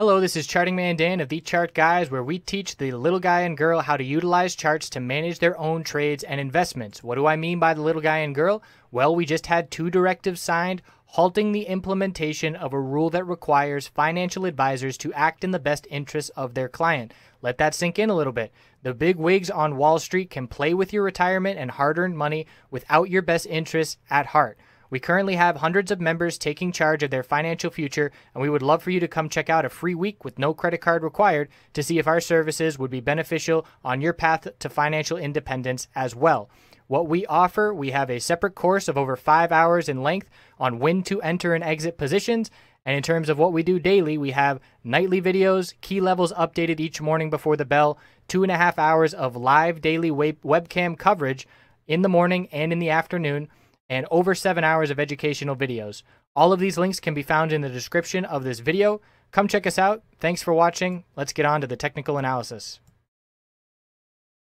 Hello, this is Charting Man Dan of The Chart Guys, where we teach the little guy and girl how to utilize charts to manage their own trades and investments. What do I mean by the little guy and girl? Well, we just had two directives signed halting the implementation of a rule that requires financial advisors to act in the best interests of their client. Let that sink in a little bit. The big wigs on Wall Street can play with your retirement and hard earned money without your best interests at heart. We currently have hundreds of members taking charge of their financial future, and we would love for you to come check out a free week with no credit card required to see if our services would be beneficial on your path to financial independence as well. What we offer, we have a separate course of over five hours in length on when to enter and exit positions. And in terms of what we do daily, we have nightly videos, key levels updated each morning before the bell, two and a half hours of live daily web- webcam coverage in the morning and in the afternoon and over seven hours of educational videos. All of these links can be found in the description of this video. Come check us out. Thanks for watching. Let's get on to the technical analysis.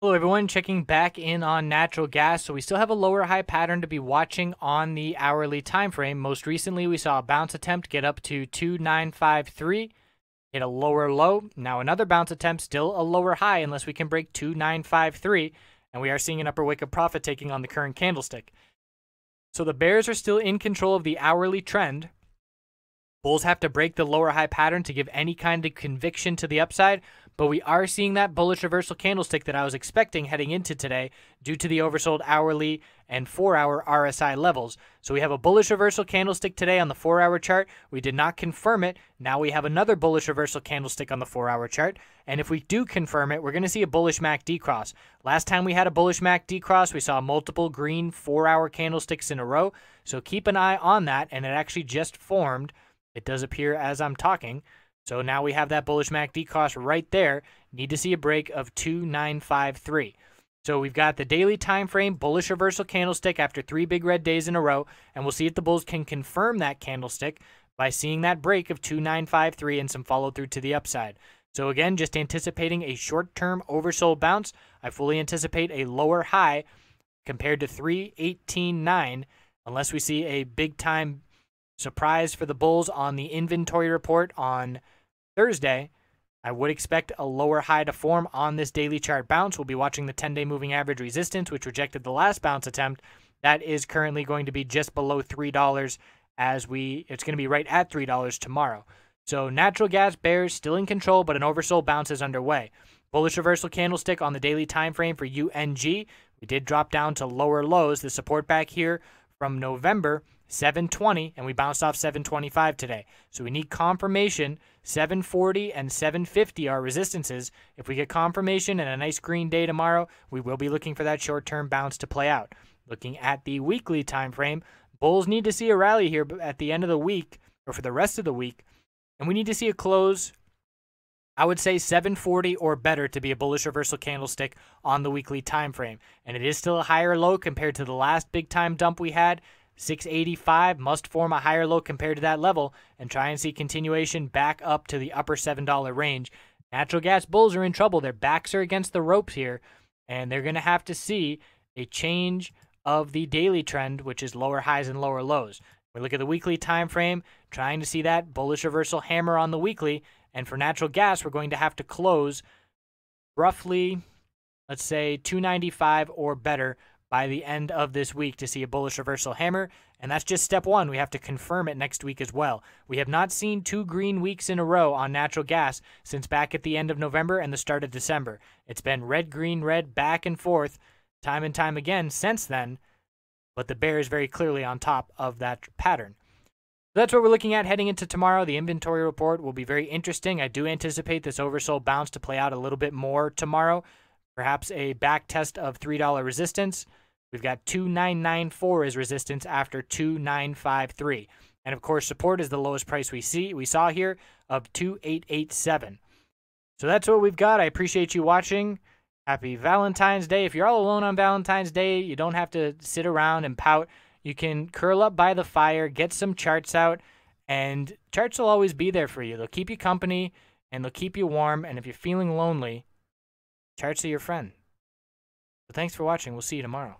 Hello everyone, checking back in on natural gas. So we still have a lower high pattern to be watching on the hourly time frame. Most recently, we saw a bounce attempt get up to 2953, hit a lower low. Now another bounce attempt, still a lower high unless we can break 2953, and we are seeing an upper wick of profit taking on the current candlestick. So the bears are still in control of the hourly trend. Bulls have to break the lower high pattern to give any kind of conviction to the upside, but we are seeing that bullish reversal candlestick that I was expecting heading into today due to the oversold hourly and four hour RSI levels. So we have a bullish reversal candlestick today on the four hour chart. We did not confirm it. Now we have another bullish reversal candlestick on the four hour chart. And if we do confirm it, we're going to see a bullish MACD cross. Last time we had a bullish MACD cross, we saw multiple green four hour candlesticks in a row. So keep an eye on that. And it actually just formed. It does appear as I'm talking. So now we have that bullish MACD cross right there. Need to see a break of 2953. So we've got the daily time frame bullish reversal candlestick after three big red days in a row, and we'll see if the bulls can confirm that candlestick by seeing that break of 2953 and some follow through to the upside. So again, just anticipating a short-term oversold bounce. I fully anticipate a lower high compared to 318.9 unless we see a big time surprise for the bulls on the inventory report on Thursday I would expect a lower high to form on this daily chart bounce. We'll be watching the 10 day moving average resistance, which rejected the last bounce attempt. That is currently going to be just below $3 as we, it's going to be right at $3 tomorrow. So natural gas bears still in control, but an oversold bounce is underway. Bullish reversal candlestick on the daily time frame for UNG. We did drop down to lower lows. The support back here from November 720 and we bounced off 725 today. So we need confirmation. 740 and 750 are resistances. If we get confirmation and a nice green day tomorrow, we will be looking for that short-term bounce to play out. Looking at the weekly time frame, bulls need to see a rally here at the end of the week or for the rest of the week, and we need to see a close I would say 740 or better to be a bullish reversal candlestick on the weekly time frame. And it is still a higher low compared to the last big time dump we had 685 must form a higher low compared to that level and try and see continuation back up to the upper $7 range. Natural gas bulls are in trouble. Their backs are against the ropes here, and they're going to have to see a change of the daily trend, which is lower highs and lower lows. We look at the weekly time frame, trying to see that bullish reversal hammer on the weekly. And for natural gas, we're going to have to close roughly, let's say, 295 or better by the end of this week to see a bullish reversal hammer. And that's just step one. We have to confirm it next week as well. We have not seen two green weeks in a row on natural gas since back at the end of November and the start of December. It's been red, green, red, back and forth, time and time again since then. But the bear is very clearly on top of that pattern. That's what we're looking at heading into tomorrow. The inventory report will be very interesting. I do anticipate this oversold bounce to play out a little bit more tomorrow. Perhaps a back test of $3 resistance. We've got 2994 as resistance after 2953. And of course, support is the lowest price we see we saw here of 2887. So that's what we've got. I appreciate you watching. Happy Valentine's Day. If you're all alone on Valentine's Day, you don't have to sit around and pout. You can curl up by the fire, get some charts out, and charts will always be there for you. They'll keep you company and they'll keep you warm. And if you're feeling lonely, charts are your friend. So thanks for watching. We'll see you tomorrow.